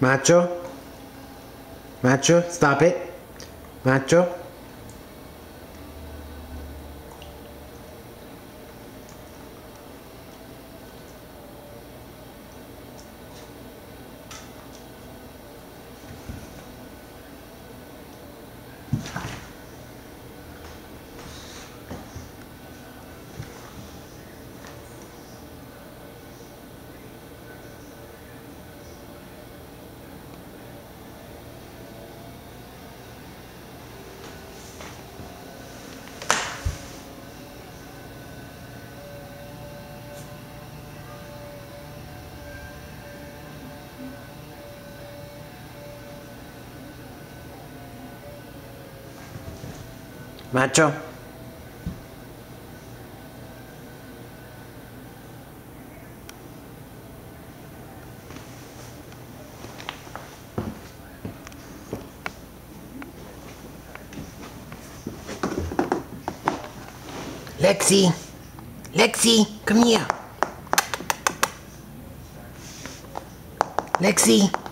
Macho? Macho, stop it. Macho? Macho? Lexi! Lexi, come here. Lexi!